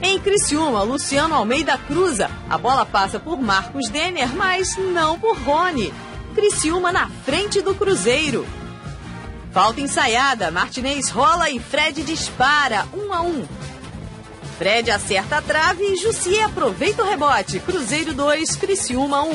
Em Criciúma, Luciano Almeida cruza. A bola passa por Marcos Denner, mas não por Rony. Criciúma na frente do Cruzeiro. Falta ensaiada, Martinez rola e Fred dispara, 1 um a 1. Um. Fred acerta a trave e Jussier aproveita o rebote. Cruzeiro 2, Criciúma 1. Um.